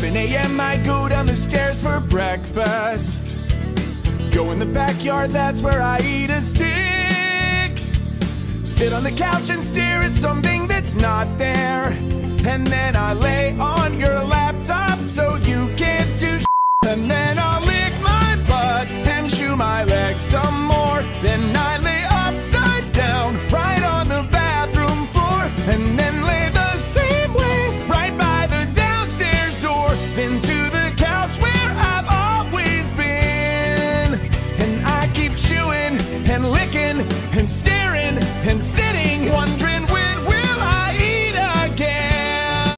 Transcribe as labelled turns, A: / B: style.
A: 7 a.m. I go down the stairs for breakfast. Go in the backyard, that's where I eat a stick. Sit on the couch and stare at something that's not there. And then I lay on your laptop so you can't do sh And then I'll lick my butt and chew my leg some more. Then I lay upside down right on the bathroom floor. And then and licking and staring and sitting. One